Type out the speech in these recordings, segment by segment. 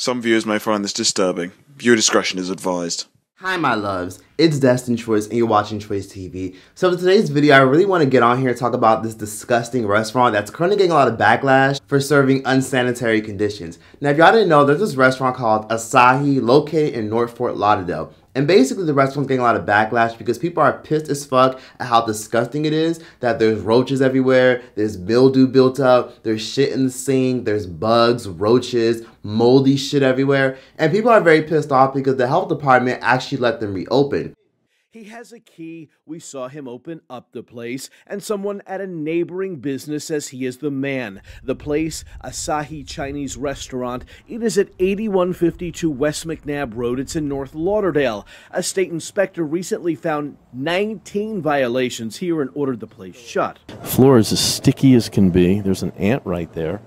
Some viewers may find this disturbing. Viewer discretion is advised. Hi my loves, it's Destin Troyce and you're watching Troyce TV. So for today's video, I really want to get on here and talk about this disgusting restaurant that's currently getting a lot of backlash for serving unsanitary conditions. Now if y'all didn't know, there's this restaurant called Asahi located in North Fort Lauderdale. And basically, the restaurant's getting a lot of backlash because people are pissed as fuck at how disgusting it is that there's roaches everywhere, there's mildew built up, there's shit in the sink, there's bugs, roaches, moldy shit everywhere. And people are very pissed off because the health department actually let them reopen. He has a key. We saw him open up the place, and someone at a neighboring business says he is the man. The place, Asahi Chinese Restaurant, it is at 8152 West McNab Road. It's in North Lauderdale. A state inspector recently found 19 violations here and ordered the place shut. Floor is as sticky as can be. There's an ant right there.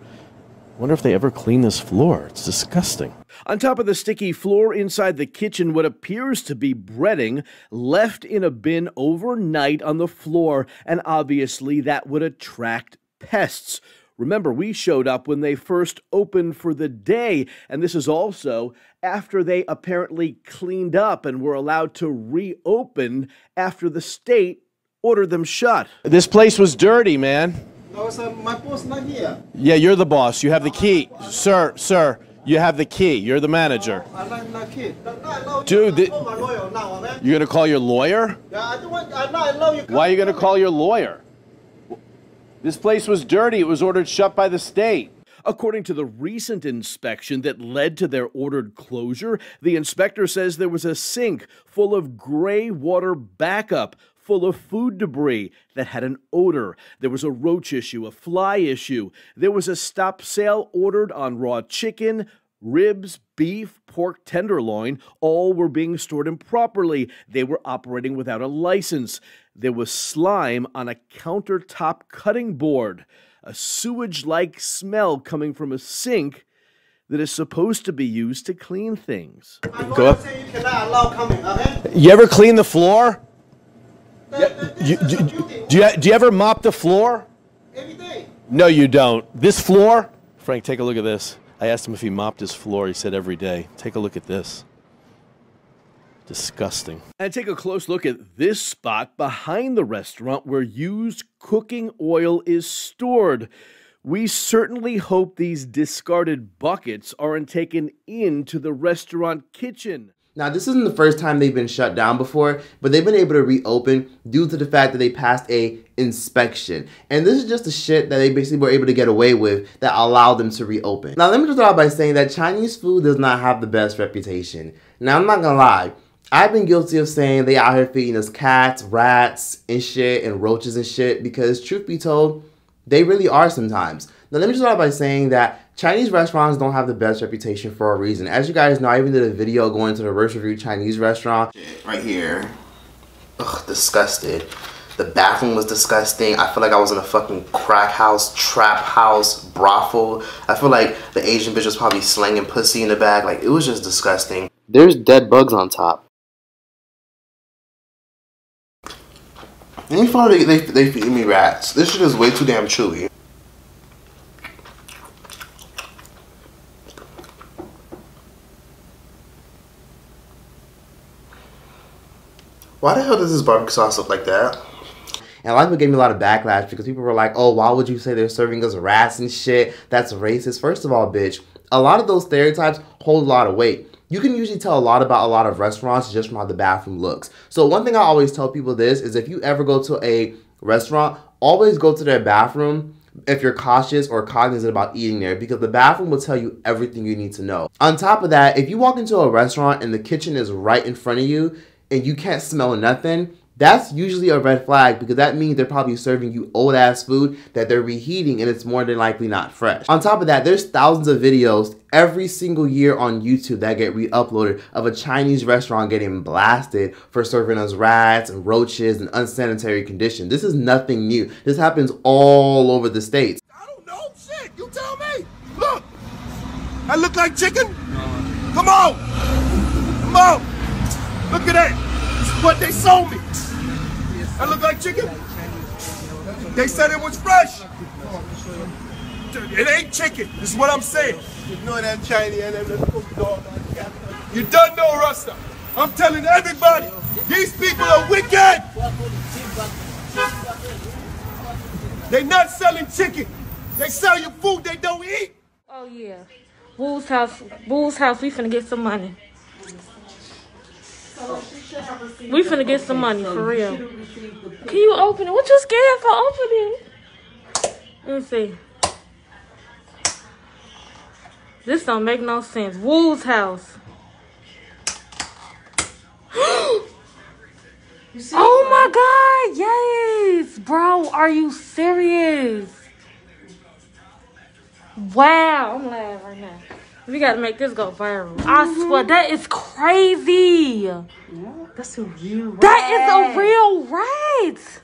Wonder if they ever clean this floor. It's disgusting. On top of the sticky floor inside the kitchen, what appears to be breading left in a bin overnight on the floor, and obviously that would attract pests. Remember, we showed up when they first opened for the day, and this is also after they apparently cleaned up and were allowed to reopen after the state ordered them shut. This place was dirty, man. No, sir, uh, my boss not here. Yeah, you're the boss. You have the key. Sir, sir, you have the key. You're the manager. I'm not, not kid. No, Dude, the- call my lawyer now, eh? man. You're going to call your lawyer? Yeah, I don't want, I know, I know you. Why are you going to call your lawyer? This place was dirty. It was ordered shut by the state. According to the recent inspection that led to their ordered closure, the inspector says there was a sink full of gray water backup full of food debris that had an odor. There was a roach issue, a fly issue. There was a stop sale ordered on raw chicken, ribs, beef, pork tenderloin, all were being stored improperly. They were operating without a license. There was slime on a countertop cutting board, a sewage like smell coming from a sink that is supposed to be used to clean things. Go up. you cannot allow coming, okay? You ever clean the floor? That- that- this You, do, do, you, do you ever mop the floor? Every day. No, you don't. This floor? Frank, take a look at this. I asked him if he mopped his floor. He said every day. Take a look at this. Disgusting. And take a close look at this spot behind the restaurant where used cooking oil is stored. We certainly hope these discarded buckets aren't taken into the restaurant kitchen. Now, this isn't the first time they've been shut down before, but they've been able to reopen due to the fact that they passed a inspection. And this is just the shit that they basically were able to get away with that allowed them to reopen. Now, let me just start by saying that Chinese food does not have the best reputation. Now, I'm not gonna lie. I've been guilty of saying they out here feeding us cats, rats, and shit, and roaches and shit, because truth be told, they really are sometimes. Now, let me just start by saying that Chinese restaurants don't have the best reputation for a reason. As you guys know, I even did a video going to the worst reviewed Chinese restaurant. Right here. Ugh, disgusted. The bathroom was disgusting. I feel like I was in a fucking crack house, trap house, brothel. I feel like the Asian bitch was probably slanging pussy in the bag. Like, it was just disgusting. There's dead bugs on top. Any fun they, they, they feed me rats. This shit is way too damn chewy. Why the hell does this barbecue sauce look like that? And a lot of people gave me a lot of backlash because people were like, oh, why would you say they're serving us rats and shit? That's racist. First of all, bitch, a lot of those stereotypes hold a lot of weight. You can usually tell a lot about a lot of restaurants just from how the bathroom looks. So one thing I always tell people this is if you ever go to a restaurant, always go to their bathroom if you're cautious or cognizant about eating there because the bathroom will tell you everything you need to know. On top of that, if you walk into a restaurant and the kitchen is right in front of you and you can't smell nothing, that's usually a red flag because that means they're probably serving you old ass food that they're reheating and it's more than likely not fresh. On top of that, there's thousands of videos every single year on YouTube that get re-uploaded of a Chinese restaurant getting blasted for serving us rats and roaches and unsanitary conditions. This is nothing new. This happens all over the states. I don't know. Shit, you tell me. Look. I look like chicken? Come on. Come on. Look at that. It's what they sold me. I look like chicken? They said it was fresh. It ain't chicken. This is what I'm saying. You know that Chinese and them little cook dog. You don't know Rasta. I'm telling everybody, these people are wicked. They not selling chicken. They sell you food they don't eat. Oh yeah. Wool's house. Wool's house. We finna get some money. We finna get some money for real. Can you open it? What you scared for opening? Let me see. This don't make no sense. Wool's house. oh my god, yes! Bro, are you serious? Wow, I'm laughing right now. We gotta make this go viral. I swear, that is crazy. That's a real That is a real rat.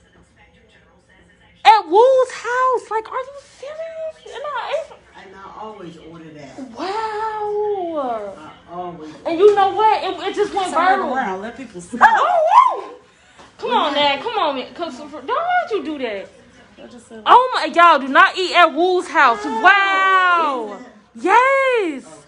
At Wool's house. Like, are you serious? And I, And I always order that. wow. I always. And you know what? It, it just went Turn viral. around, let people see. Oh, woo! Come on, Dad. Come on, man. Cause don't let you do that. Oh my, y'all do not eat at Wool's house. Wow. Yes.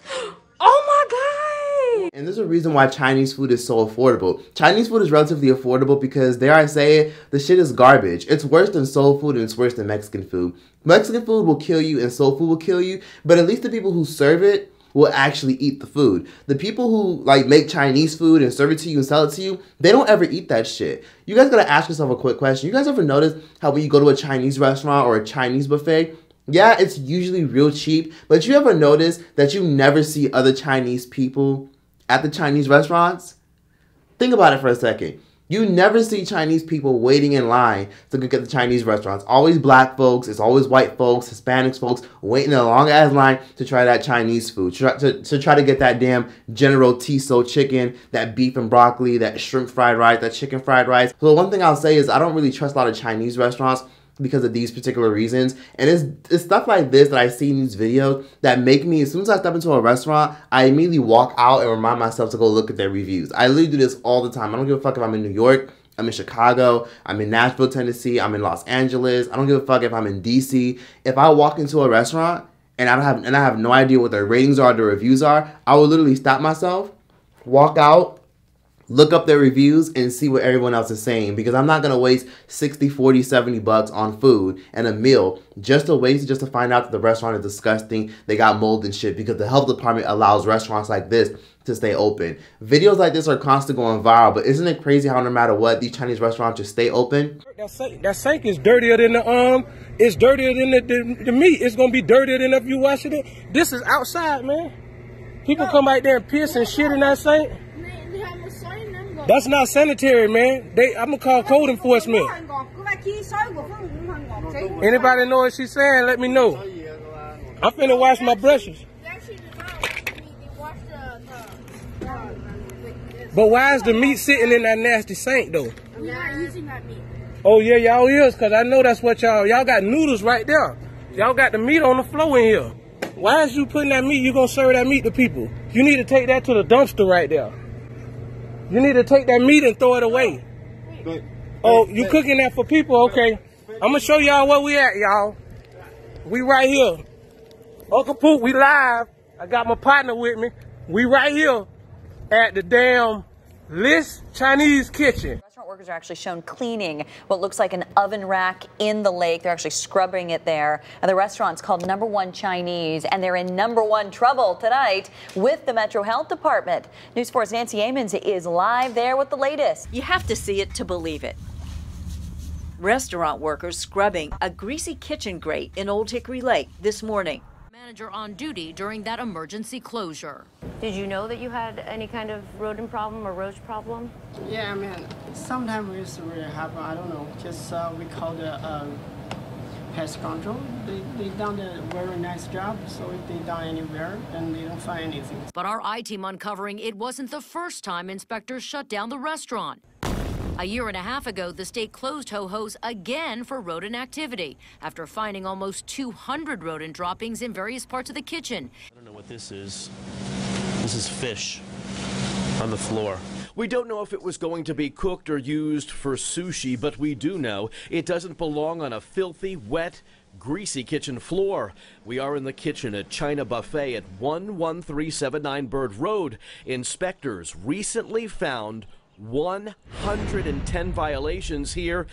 Oh my god. And there's a reason why Chinese food is so affordable. Chinese food is relatively affordable because, dare I say it, the shit is garbage. It's worse than soul food and it's worse than Mexican food. Mexican food will kill you and soul food will kill you, but at least the people who serve it will actually eat the food. The people who like make Chinese food and serve it to you and sell it to you, they don't ever eat that shit. You guys gotta ask yourself a quick question. You guys ever notice how when you go to a Chinese restaurant or a Chinese buffet, yeah, it's usually real cheap, but you ever notice that you never see other Chinese people at the Chinese restaurants? Think about it for a second. You never see Chinese people waiting in line to go get the Chinese restaurants. Always black folks, it's always white folks, Hispanics folks waiting in a long ass line to try that Chinese food, try, to, to try to get that damn General Tso chicken, that beef and broccoli, that shrimp fried rice, that chicken fried rice. So, one thing I'll say is I don't really trust a lot of Chinese restaurants because of these particular reasons. And it's, it's stuff like this that I see in these videos that make me, as soon as I step into a restaurant, I immediately walk out and remind myself to go look at their reviews. I literally do this all the time. I don't give a fuck if I'm in New York, I'm in Chicago, I'm in Nashville, Tennessee, I'm in Los Angeles. I don't give a fuck if I'm in DC. If I walk into a restaurant and I don't have and I have no idea what their ratings are, their reviews are, I will literally stop myself, walk out, look up their reviews and see what everyone else is saying because I'm not going to waste 60, 40, 70 bucks on food and a meal just to waste it just to find out that the restaurant is disgusting, they got mold and shit because the health department allows restaurants like this to stay open. Videos like this are constantly going viral, but isn't it crazy how no matter what, these Chinese restaurants just stay open? That sink, that sink is dirtier than the um. It's dirtier than the, the, the meat. It's gonna be dirtier than if you wash it. This is outside, man. People come out there and piss and shit in that sink. That's not sanitary, man. They, I'm gonna call code enforcement. Anybody know what she's saying? Let me know. I'm finna wash my brushes. But why is the meat sitting in that nasty sink though? Oh yeah, y'all is, cause I know that's what y'all y'all got noodles right there. Y'all got the meat on the floor in here. Why is you putting that meat? You gonna serve that meat to people? You need to take that to the dumpster right there. You need to take that meat and throw it away. Oh, you cooking that for people? Okay. I'm gonna show y'all where we at, y'all. We right here. Uncle Poop, we live. I got my partner with me. We right here at the damn List Chinese Kitchen. Workers are actually shown cleaning what looks like an oven rack in the lake. They're actually scrubbing it there. And the restaurant's called Number One Chinese, and they're in number one trouble tonight with the Metro Health Department. News 4's Nancy Amons is live there with the latest. You have to see it to believe it. Restaurant workers scrubbing a greasy kitchen grate in Old Hickory Lake this morning. Manager on duty during that emergency closure. Did you know that you had any kind of rodent problem or roach problem? Yeah, I mean, sometimes it's really happen. I don't know. Just uh, we call the uh, pest control. They they done a very nice job. So if they done anywhere, then they don't find anything. But our I team uncovering it wasn't the first time inspectors shut down the restaurant. A year and a half ago, the state closed Ho Ho's again for rodent activity after finding almost 200 rodent droppings in various parts of the kitchen. I don't know what this is. This is fish on the floor. We don't know if it was going to be cooked or used for sushi, but we do know it doesn't belong on a filthy, wet, greasy kitchen floor. We are in the kitchen at China Buffet at 11379 Bird Road. Inspectors recently found 110 violations here,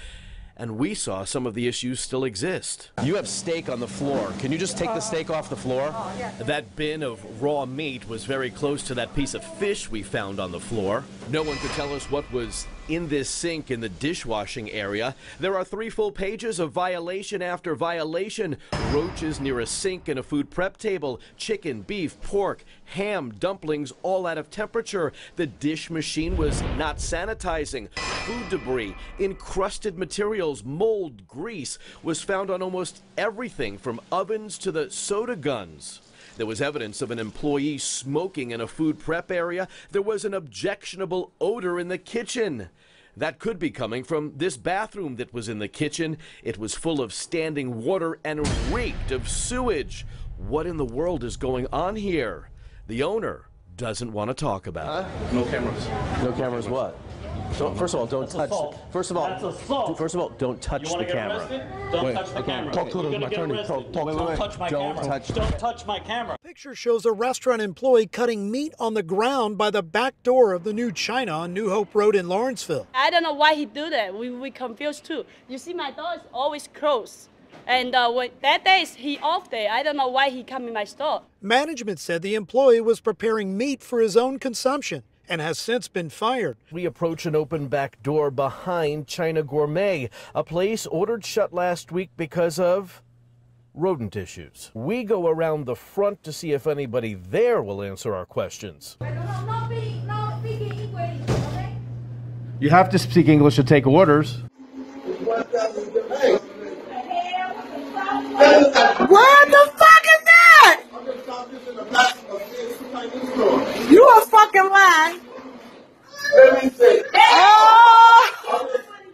and we saw some of the issues still exist. You have steak on the floor. Can you just take the steak off the floor? That bin of raw meat was very close to that piece of fish we found on the floor. No one could tell us what was in this sink in the dishwashing area. There are three full pages of violation after violation. Roaches near a sink and a food prep table, chicken, beef, pork, ham, dumplings, all out of temperature. The dish machine was not sanitizing. Food debris, encrusted materials, mold, grease was found on almost everything from ovens to the soda guns. There was evidence of an employee smoking in a food prep area. There was an objectionable odor in the kitchen. That could be coming from this bathroom that was in the kitchen. It was full of standing water and reeked of sewage. What in the world is going on here? The owner doesn't want to talk about it. No cameras. No cameras what? Don't, first of all, don't touch. First of all, first of all, don't touch the camera. Don't touch the camera. Talk to You're the gonna get attorney. arrested. Talk- talk to Don't the- touch my Don't camera. touch- Don't touch my camera. Picture shows a restaurant employee cutting meat on the ground by the back door of the new China on New Hope Road in Lawrenceville. I don't know why he do that. We we confused too. You see, my door is always closed, and uh, when, that day is he off day. I don't know why he come in my store. Management said the employee was preparing meat for his own consumption and has since been fired. We approach an open back door behind China Gourmet, a place ordered shut last week because of rodent issues. We go around the front to see if anybody there will answer our questions. You have to speak English to take orders. What the fuck is that? Fucking lie. Let me see. Oh,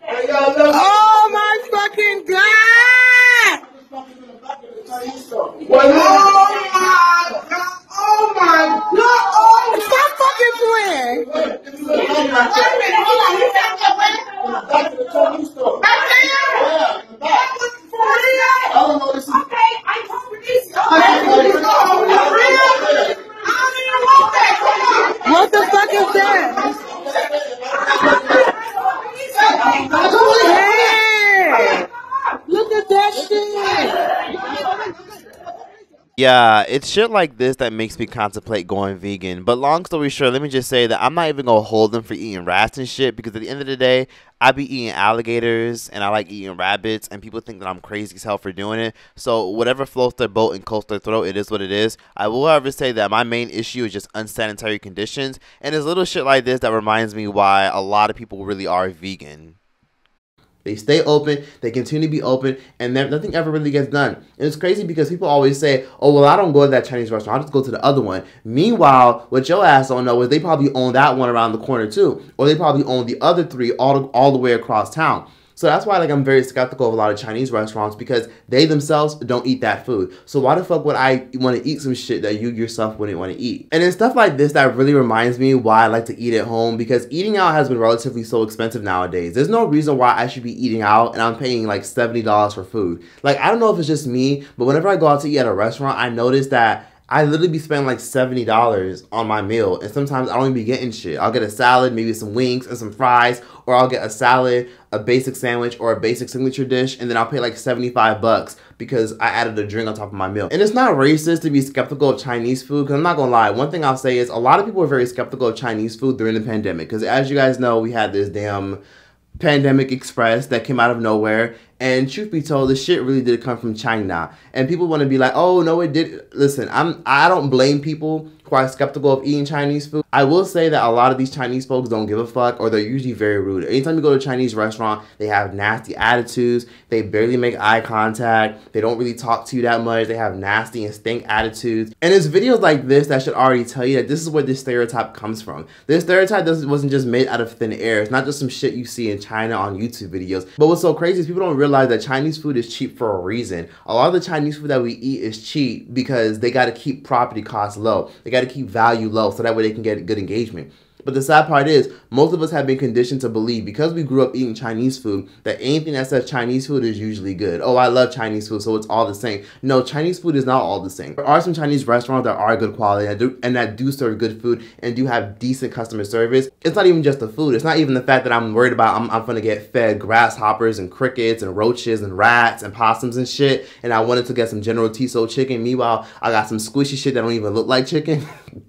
oh my fucking god! Oh my god! Oh my god! Oh, stop fucking playing! What the fuck is that? Hey! Look at that shit! Yeah, it's shit like this that makes me contemplate going vegan. But long story short, let me just say that I'm not even gonna hold them for eating rats and shit because at the end of the day, I be eating alligators and I like eating rabbits, and people think that I'm crazy as hell for doing it. So whatever floats their boat and coats their throat, it is what it is. I will however say that my main issue is just unsanitary conditions, and it's little shit like this that reminds me why a lot of people really are vegan. They stay open, they continue to be open, and nothing ever really gets done. And it's crazy because people always say, oh, well, I don't go to that Chinese restaurant, I'll just go to the other one. Meanwhile, what your ass don't know is they probably own that one around the corner too, or they probably own the other three all, all the way across town. So that's why like I'm very skeptical of a lot of Chinese restaurants because they themselves don't eat that food. So why the fuck would I want to eat some shit that you yourself wouldn't want to eat? And it's stuff like this that really reminds me why I like to eat at home because eating out has been relatively so expensive nowadays. There's no reason why I should be eating out and I'm paying like $70 for food. Like I don't know if it's just me, but whenever I go out to eat at a restaurant, I notice that I literally be spending like seventy dollars on my meal, and sometimes I don't even be getting shit. I'll get a salad, maybe some wings and some fries, or I'll get a salad, a basic sandwich, or a basic signature dish, and then I'll pay like seventy five bucks because I added a drink on top of my meal. And it's not racist to be skeptical of Chinese food, because I'm not gonna lie. One thing I'll say is a lot of people were very skeptical of Chinese food during the pandemic, because as you guys know, we had this damn Pandemic Express that came out of nowhere. And truth be told, the shit really did come from China. And people want to be like, oh no, it did. Listen, I'm I don't blame people who are skeptical of eating Chinese food. I will say that a lot of these Chinese folks don't give a fuck, or they're usually very rude. Anytime you go to a Chinese restaurant, they have nasty attitudes. They barely make eye contact. They don't really talk to you that much. They have nasty and stink attitudes. And it's videos like this that should already tell you that this is where this stereotype comes from. This stereotype doesn't wasn't just made out of thin air. It's not just some shit you see in China on YouTube videos. But what's so crazy is people don't realize that Chinese food is cheap for a reason. A lot of the Chinese food that we eat is cheap because they got to keep property costs low. They got to keep value low so that way they can get good engagement. But the sad part is, most of us have been conditioned to believe because we grew up eating Chinese food that anything that says Chinese food is usually good. Oh, I love Chinese food, so it's all the same. No, Chinese food is not all the same. There are some Chinese restaurants that are good quality and, do, and that do serve good food and do have decent customer service. It's not even just the food. It's not even the fact that I'm worried about I'm, I'm gonna get fed grasshoppers and crickets and roaches and rats and possums and shit. And I wanted to get some General Tso chicken. Meanwhile, I got some squishy shit that don't even look like chicken.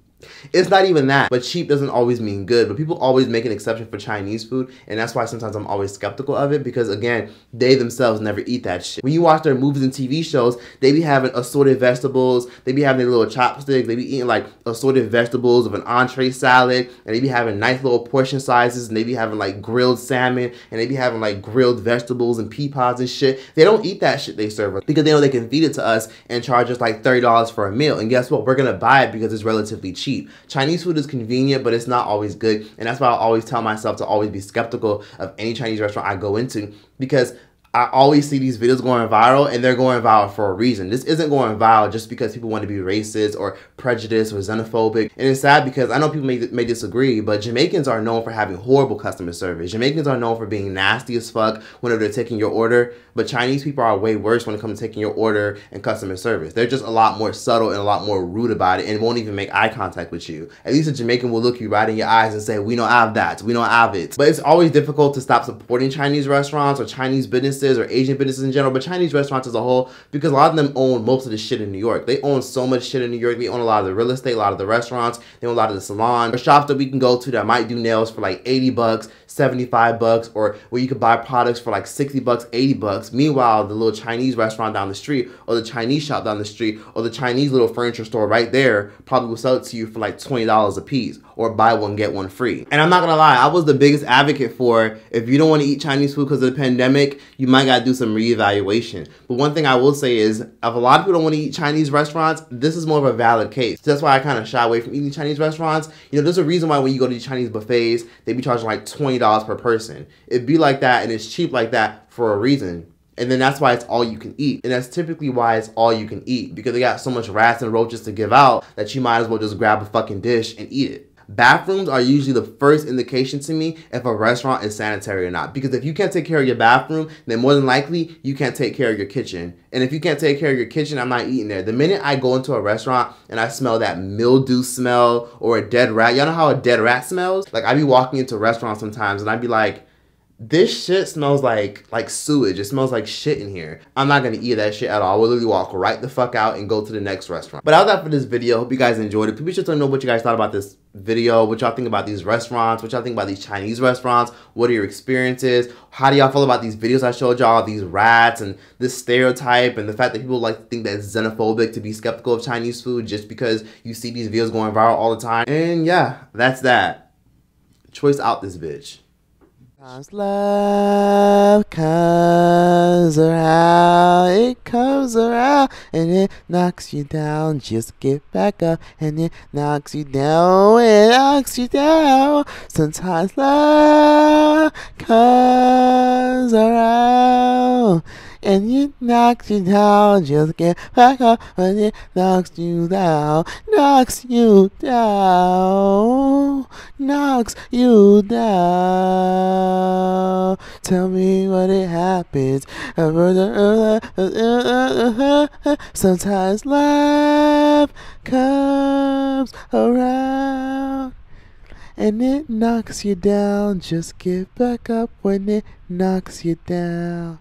It's not even that, but cheap doesn't always mean good. But people always make an exception for Chinese food, and that's why sometimes I'm always skeptical of it because again, they themselves never eat that shit. When you watch their movies and TV shows, they be having assorted vegetables, they be having their little chopsticks, they be eating like assorted vegetables of an entree salad, and they be having nice little portion sizes, and they be having like grilled salmon, and they be having like grilled vegetables and pea pods and shit. They don't eat that shit they serve us because they know they can feed it to us and charge us like $30 for a meal. And guess what? We're gonna buy it because it's relatively cheap. Chinese food is convenient, but it's not always good. And that's why I always tell myself to always be skeptical of any Chinese restaurant I go into because I always see these videos going viral and they're going viral for a reason. This isn't going viral just because people want to be racist or prejudiced or xenophobic. And it's sad because I know people may, may disagree, but Jamaicans are known for having horrible customer service. Jamaicans are known for being nasty as fuck whenever they're taking your order, but Chinese people are way worse when it comes to taking your order and customer service. They're just a lot more subtle and a lot more rude about it and won't even make eye contact with you. At least a Jamaican will look you right in your eyes and say, we don't have that, we don't have it. But it's always difficult to stop supporting Chinese restaurants or Chinese businesses or Asian businesses in general, but Chinese restaurants as a whole, because a lot of them own most of the shit in New York. They own so much shit in New York. They own a lot of the real estate, a lot of the restaurants, they own a lot of the salons, or shops that we can go to that might do nails for like 80 bucks, 75 bucks, or where you could buy products for like 60 bucks, 80 bucks. Meanwhile, the little Chinese restaurant down the street, or the Chinese shop down the street, or the Chinese little furniture store right there probably will sell it to you for like $20 a piece, or buy one, get one free. And I'm not gonna lie, I was the biggest advocate for if you don't wanna eat Chinese food because of the pandemic, you might gotta do some reevaluation. But one thing I will say is, if a lot of people don't wanna eat Chinese restaurants, this is more of a valid case. So that's why I kind of shy away from eating Chinese restaurants. You know, there's a reason why when you go to Chinese buffets, they be charging like $20 per person. It'd be like that and it's cheap like that for a reason. And then that's why it's all you can eat. And that's typically why it's all you can eat. Because they got so much rats and roaches to give out that you might as well just grab a fucking dish and eat it. Bathrooms are usually the first indication to me if a restaurant is sanitary or not. Because if you can't take care of your bathroom, then more than likely you can't take care of your kitchen. And if you can't take care of your kitchen, I'm not eating there. The minute I go into a restaurant and I smell that mildew smell or a dead rat, y'all know how a dead rat smells? Like I be walking into restaurants sometimes and I'd be like, this shit smells like like sewage. It smells like shit in here. I'm not gonna eat that shit at all. I will literally walk right the fuck out and go to the next restaurant. But that was that for this video. Hope you guys enjoyed it. People should let me know what you guys thought about this video, what y'all think about these restaurants, what y'all think about these Chinese restaurants, what are your experiences, how do y'all feel about these videos I showed y'all, these rats and this stereotype and the fact that people like to think that it's xenophobic to be skeptical of Chinese food just because you see these videos going viral all the time. And yeah, that's that. Troyce out this bitch. Sometimes love comes around, it comes around, and it knocks you down. Just get back up, and it knocks you down, it knocks you down. Sometimes love comes around. And it knocks you down, just get back up when it knocks you down, knocks you down, knocks you down. Tell me what it happens. Sometimes life comes around. And it knocks you down, just get back up when it knocks you down.